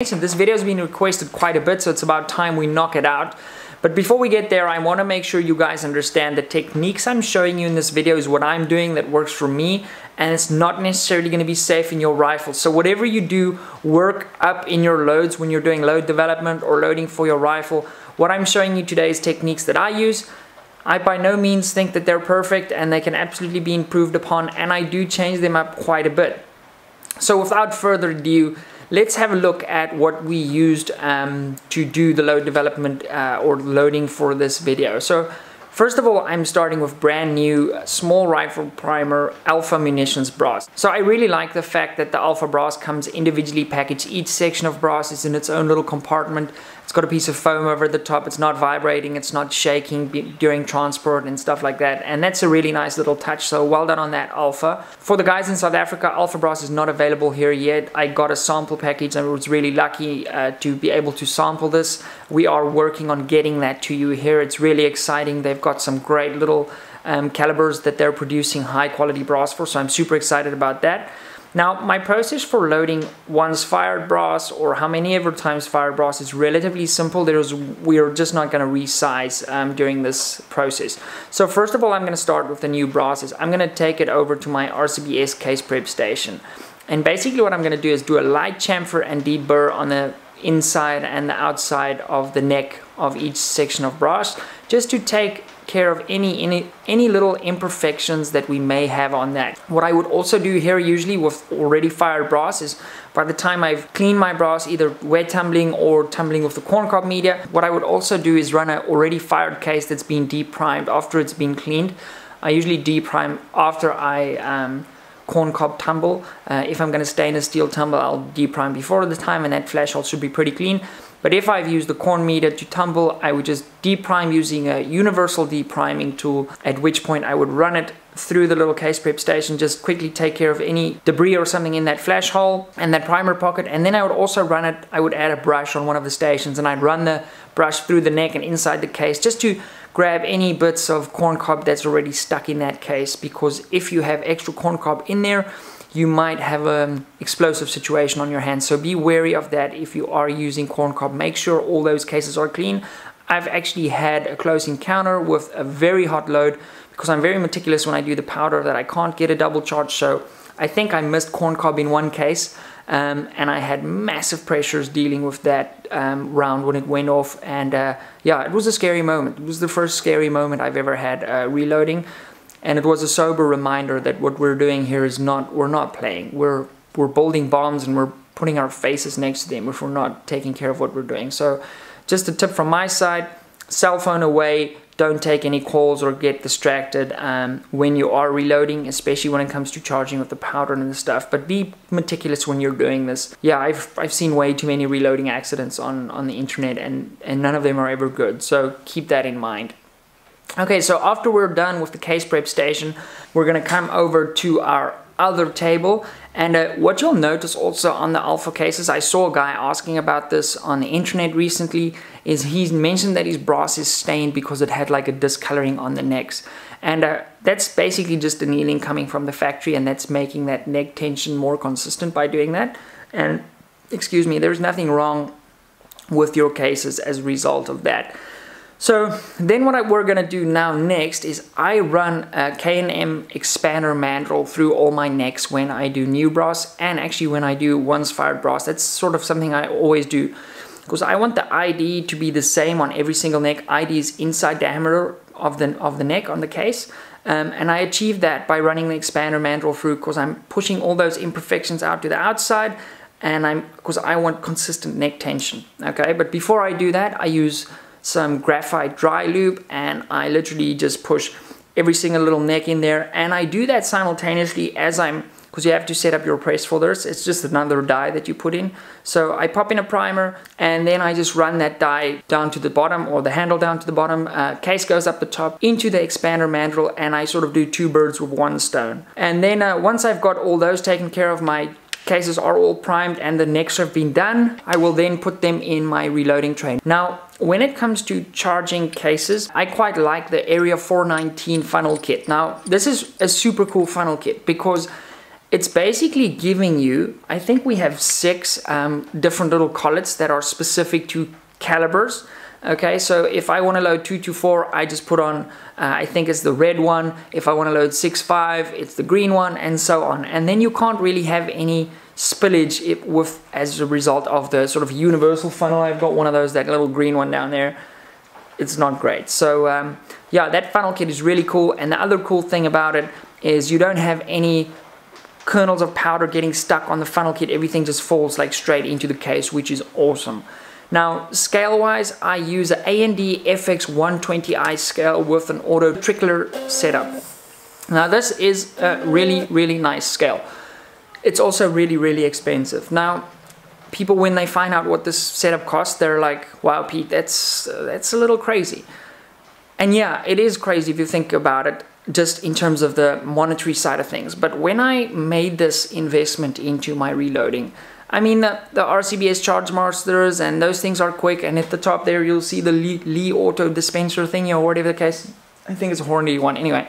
This video has been requested quite a bit, so it's about time we knock it out. But before we get there, I want to make sure you guys understand the techniques I'm showing you in this video is what I'm doing that works for me and it's not necessarily going to be safe in your rifle. So whatever you do, work up in your loads when you're doing load development or loading for your rifle. What I'm showing you today is techniques that I use. I by no means think that they're perfect and they can absolutely be improved upon and I do change them up quite a bit. So without further ado, let's have a look at what we used um, to do the load development uh, or loading for this video. So First of all, I'm starting with brand new small rifle primer Alpha Munitions brass. So I really like the fact that the Alpha brass comes individually packaged. Each section of brass is in its own little compartment it's got a piece of foam over the top. It's not vibrating. It's not shaking during transport and stuff like that. And that's a really nice little touch. So well done on that, Alpha. For the guys in South Africa, Alpha Brass is not available here yet. I got a sample package and was really lucky uh, to be able to sample this. We are working on getting that to you here. It's really exciting. They've got some great little um, calibers that they're producing high quality brass for. So I'm super excited about that. Now, my process for loading once fired brass or how many ever times fired brass is relatively simple. There's, we're just not going to resize um, during this process. So first of all, I'm going to start with the new brasses. I'm going to take it over to my RCBS case prep station. And basically what I'm going to do is do a light chamfer and deburr on the inside and the outside of the neck of each section of brass just to take care of any, any, any little imperfections that we may have on that. What I would also do here usually with already fired brass is by the time I've cleaned my brass, either wet tumbling or tumbling with the corncob media, what I would also do is run an already fired case that's been deprimed after it's been cleaned. I usually deprime after I um, corncob tumble. Uh, if I'm going to stainless steel tumble, I'll deprime before the time and that flash hole should be pretty clean. But if I've used the corn media to tumble, I would just deprime using a universal depriming tool, at which point I would run it through the little case prep station, just quickly take care of any debris or something in that flash hole and that primer pocket. And then I would also run it, I would add a brush on one of the stations and I'd run the brush through the neck and inside the case just to grab any bits of corn cob that's already stuck in that case because if you have extra corn cob in there, you might have an explosive situation on your hands. So be wary of that if you are using corn cob. Make sure all those cases are clean. I've actually had a close encounter with a very hot load because I'm very meticulous when I do the powder that I can't get a double charge. So I think I missed corn cob in one case um, and I had massive pressures dealing with that um, round when it went off. And uh, yeah, it was a scary moment. It was the first scary moment I've ever had uh, reloading and it was a sober reminder that what we're doing here is not we're not playing. We're we're building bombs and we're putting our faces next to them if we're not taking care of what we're doing. So just a tip from my side cell phone away. Don't take any calls or get distracted um, when you are reloading especially when it comes to charging with the powder and the stuff. But be meticulous when you're doing this. Yeah I've, I've seen way too many reloading accidents on on the internet and and none of them are ever good. So keep that in mind Okay, so after we're done with the case prep station, we're gonna come over to our other table. And uh, what you'll notice also on the alpha cases I saw a guy asking about this on the internet recently is he's mentioned that his brass is stained because it had like a discoloring on the necks. And uh, that's basically just annealing coming from the factory and that's making that neck tension more consistent by doing that. And excuse me there's nothing wrong with your cases as a result of that so then what I, we're gonna do now next is I run a K&M expander mandrel through all my necks when I do new brass and actually when I do once fired brass. That's sort of something I always do because I want the ID to be the same on every single neck. ID is inside diameter of the, of the neck on the case. Um, and I achieve that by running the expander mandrel through because I'm pushing all those imperfections out to the outside and I'm because I want consistent neck tension. Okay, but before I do that, I use some graphite dry lube and I literally just push every single little neck in there. And I do that simultaneously as I'm because you have to set up your press folders. It's just another die that you put in. So I pop in a primer and then I just run that die down to the bottom or the handle down to the bottom. Uh, case goes up the top into the expander mandrel and I sort of do two birds with one stone. And then uh, once I've got all those taken care of my cases are all primed and the necks have been done, I will then put them in my reloading tray. Now, when it comes to charging cases, I quite like the Area 419 funnel kit. Now, this is a super cool funnel kit because it's basically giving you, I think we have six um, different little collets that are specific to calibers. Okay, so if I want to load 224, I just put on, uh, I think it's the red one. If I want to load 6.5, it's the green one, and so on. And then you can't really have any spillage with as a result of the sort of universal funnel. I've got one of those, that little green one down there. It's not great. So um, yeah, that funnel kit is really cool. And the other cool thing about it is you don't have any kernels of powder getting stuck on the funnel kit. Everything just falls like straight into the case, which is awesome. Now, scale-wise, I use an A&D FX120i scale with an auto trickler setup. Now, this is a really, really nice scale. It's also really, really expensive. Now, people, when they find out what this setup costs, they're like, wow, Pete, that's, that's a little crazy. And yeah, it is crazy if you think about it, just in terms of the monetary side of things. But when I made this investment into my reloading, I mean, the, the RCBS charge masters and those things are quick. And at the top there, you'll see the Lee, Lee auto dispenser thing or whatever the case. I think it's a Hornady one. Anyway,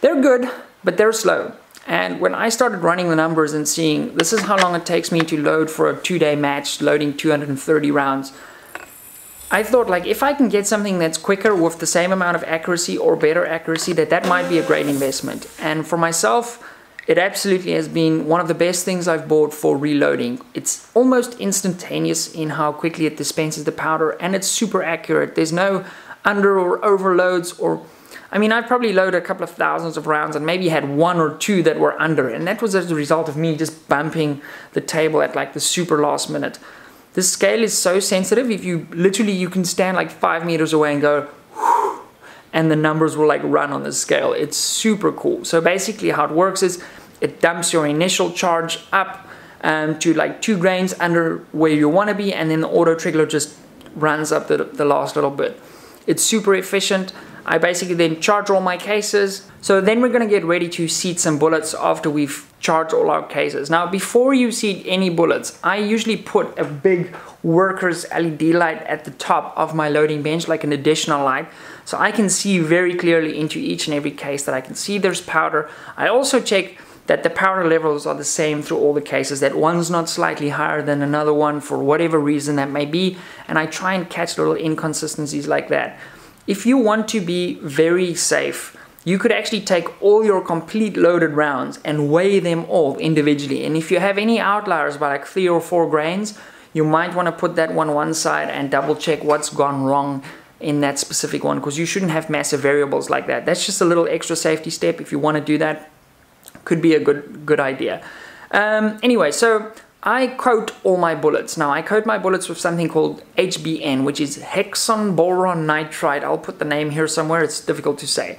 they're good, but they're slow. And when I started running the numbers and seeing this is how long it takes me to load for a two day match, loading 230 rounds, I thought like if I can get something that's quicker with the same amount of accuracy or better accuracy, that that might be a great investment. And for myself, it absolutely has been one of the best things I've bought for reloading. It's almost instantaneous in how quickly it dispenses the powder and it's super accurate. There's no under or overloads or I mean, I've probably loaded a couple of thousands of rounds and maybe had one or two that were under, and that was as a result of me just bumping the table at like the super last minute. The scale is so sensitive. If you literally, you can stand like five meters away and go, and the numbers will like run on the scale. It's super cool. So basically how it works is it dumps your initial charge up um, to like two grains under where you want to be and then the auto trickler just runs up the, the last little bit. It's super efficient. I basically then charge all my cases. So then we're gonna get ready to seat some bullets after we've charged all our cases. Now before you seat any bullets, I usually put a big worker's LED light at the top of my loading bench, like an additional light. So I can see very clearly into each and every case that I can see there's powder. I also check that the powder levels are the same through all the cases, that one's not slightly higher than another one for whatever reason that may be, and I try and catch little inconsistencies like that. If you want to be very safe, you could actually take all your complete loaded rounds and weigh them all individually. And if you have any outliers by like three or four grains, you might want to put that one one side and double check what's gone wrong in that specific one because you shouldn't have massive variables like that. That's just a little extra safety step. If you want to do that, could be a good good idea. Um, anyway, so I coat all my bullets. Now I coat my bullets with something called HBN, which is hexane boron nitride. I'll put the name here somewhere, it's difficult to say.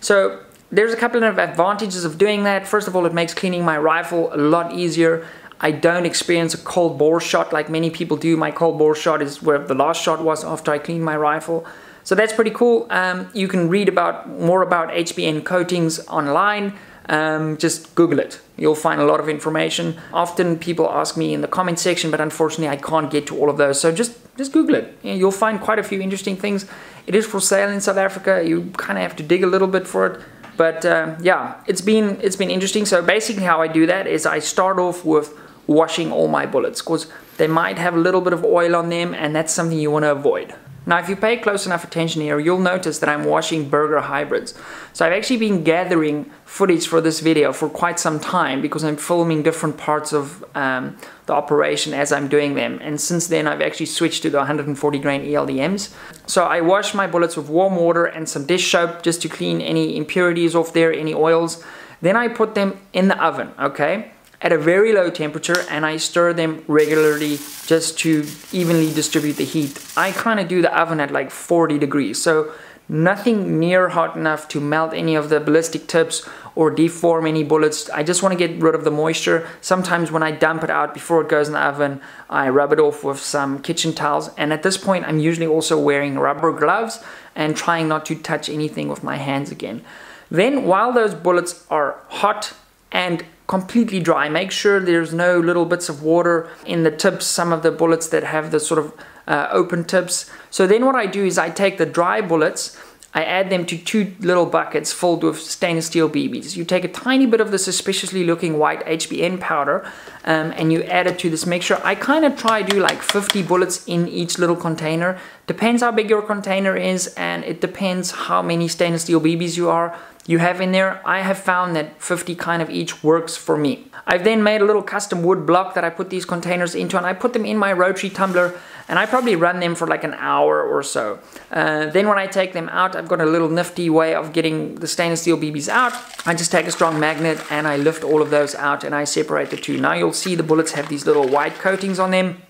So there's a couple of advantages of doing that. First of all, it makes cleaning my rifle a lot easier. I don't experience a cold bore shot like many people do. My cold bore shot is where the last shot was after I cleaned my rifle. So that's pretty cool. Um, you can read about more about HBN coatings online um, just Google it. You'll find a lot of information. Often people ask me in the comment section, but unfortunately I can't get to all of those. So just just Google it. You'll find quite a few interesting things. It is for sale in South Africa. You kind of have to dig a little bit for it. But uh, yeah, it's been it's been interesting. So basically, how I do that is I start off with washing all my bullets because they might have a little bit of oil on them, and that's something you want to avoid. Now if you pay close enough attention here, you'll notice that I'm washing Berger hybrids. So I've actually been gathering footage for this video for quite some time because I'm filming different parts of um, the operation as I'm doing them. And since then I've actually switched to the 140 grain ELDMs. So I wash my bullets with warm water and some dish soap just to clean any impurities off there, any oils. Then I put them in the oven, okay? At a very low temperature and I stir them regularly just to evenly distribute the heat. I kind of do the oven at like 40 degrees, so nothing near hot enough to melt any of the ballistic tips or deform any bullets. I just want to get rid of the moisture. Sometimes when I dump it out before it goes in the oven, I rub it off with some kitchen towels. And at this point, I'm usually also wearing rubber gloves and trying not to touch anything with my hands again. Then while those bullets are hot and completely dry. Make sure there's no little bits of water in the tips, some of the bullets that have the sort of uh, open tips. So then what I do is I take the dry bullets, I add them to two little buckets filled with stainless steel BBs. You take a tiny bit of the suspiciously looking white HBN powder um, and you add it to this mixture. I kind of try to do like 50 bullets in each little container. Depends how big your container is and it depends how many stainless steel BBs you are you have in there. I have found that 50 kind of each works for me. I've then made a little custom wood block that I put these containers into and I put them in my rotary tumbler and I probably run them for like an hour or so. Uh, then when I take them out, I've got a little nifty way of getting the stainless steel BBs out. I just take a strong magnet and I lift all of those out and I separate the two. Now you'll see the bullets have these little white coatings on them.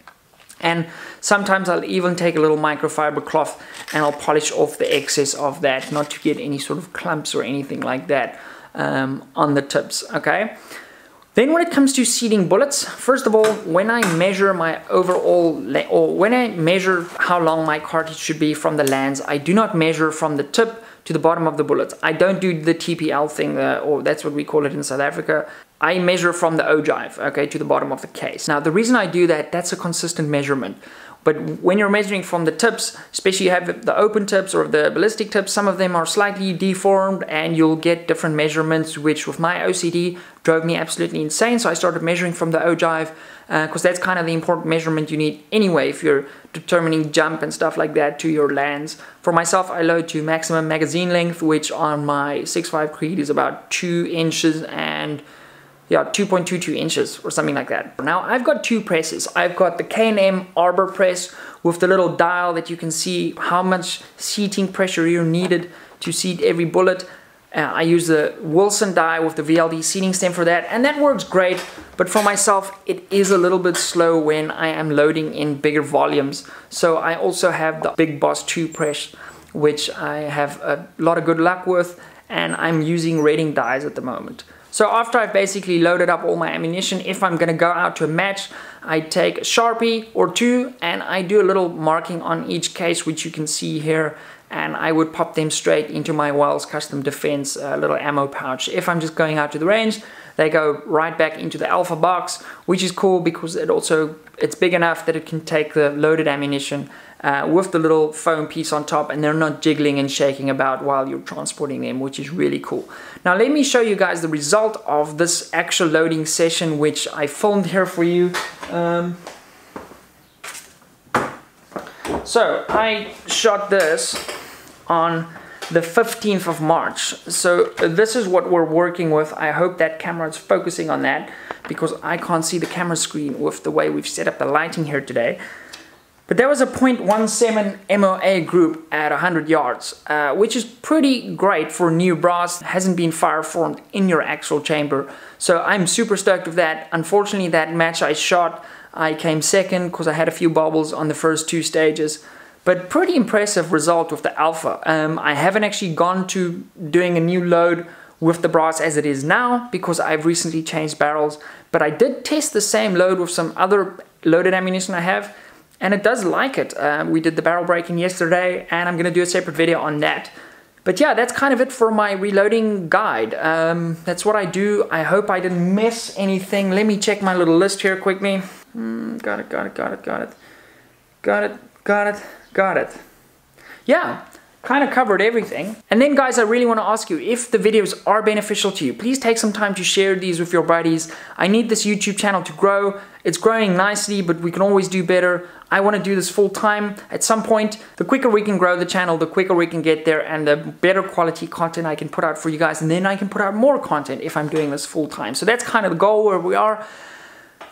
And sometimes I'll even take a little microfiber cloth and I'll polish off the excess of that, not to get any sort of clumps or anything like that um, on the tips, okay? Then when it comes to seating bullets, first of all, when I measure my overall, or when I measure how long my cartridge should be from the lands, I do not measure from the tip to the bottom of the bullets. I don't do the TPL thing, uh, or that's what we call it in South Africa. I measure from the ogive, okay, to the bottom of the case. Now, the reason I do that, that's a consistent measurement. But when you're measuring from the tips, especially you have the open tips or the ballistic tips, some of them are slightly deformed and you'll get different measurements, which with my OCD drove me absolutely insane. So I started measuring from the ogive because uh, that's kind of the important measurement you need anyway if you're determining jump and stuff like that to your lands. For myself, I load to maximum magazine length, which on my 6.5 Creed is about 2 inches and yeah, 2.22 inches or something like that. Now I've got two presses. I've got the K&M Arbor press with the little dial that you can see how much seating pressure you needed to seat every bullet. Uh, I use the Wilson die with the VLD seating stem for that and that works great but for myself it is a little bit slow when I am loading in bigger volumes so I also have the Big Boss 2 press which I have a lot of good luck with and I'm using Redding dies at the moment. So after I've basically loaded up all my ammunition, if I'm gonna go out to a match, I take a Sharpie or two and I do a little marking on each case, which you can see here, and I would pop them straight into my Wells Custom Defense uh, little ammo pouch. If I'm just going out to the range, they go right back into the alpha box, which is cool because it also, it's big enough that it can take the loaded ammunition uh, with the little foam piece on top and they're not jiggling and shaking about while you're transporting them, which is really cool. Now let me show you guys the result of this actual loading session, which I filmed here for you. Um, so I shot this on the 15th of March. So this is what we're working with. I hope that camera is focusing on that because I can't see the camera screen with the way we've set up the lighting here today. But there was a .17 MOA group at 100 yards, uh, which is pretty great for new brass. Hasn't been fire formed in your actual chamber. So I'm super stoked with that. Unfortunately, that match I shot, I came second because I had a few bobbles on the first two stages. But pretty impressive result with the Alpha. Um, I haven't actually gone to doing a new load with the brass as it is now because I've recently changed barrels. But I did test the same load with some other loaded ammunition I have and it does like it. Uh, we did the barrel breaking yesterday and I'm gonna do a separate video on that. But yeah, that's kind of it for my reloading guide. Um, that's what I do. I hope I didn't miss anything. Let me check my little list here quickly. Mm, got it, got it, got it, got it. Got it, got it, got it. Yeah, kind of covered everything. And then guys, I really want to ask you, if the videos are beneficial to you, please take some time to share these with your buddies. I need this YouTube channel to grow. It's growing nicely, but we can always do better. I want to do this full time. At some point, the quicker we can grow the channel, the quicker we can get there and the better quality content I can put out for you guys. And then I can put out more content if I'm doing this full time. So that's kind of the goal where we are.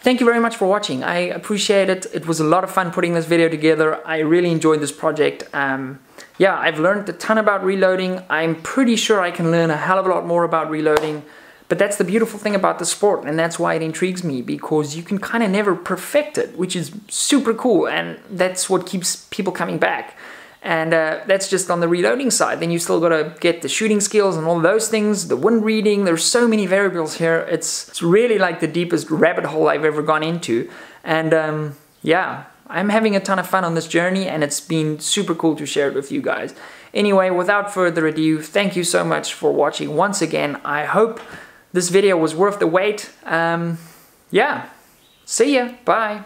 Thank you very much for watching. I appreciate it. It was a lot of fun putting this video together. I really enjoyed this project. Um, yeah, I've learned a ton about reloading. I'm pretty sure I can learn a hell of a lot more about reloading. But that's the beautiful thing about the sport, and that's why it intrigues me, because you can kind of never perfect it, which is super cool, and that's what keeps people coming back. And uh, that's just on the reloading side. Then you still gotta get the shooting skills and all those things, the wind reading, there's so many variables here. It's, it's really like the deepest rabbit hole I've ever gone into. And um, yeah, I'm having a ton of fun on this journey and it's been super cool to share it with you guys. Anyway, without further ado, thank you so much for watching once again. I hope this video was worth the wait. Um, yeah, see ya, bye.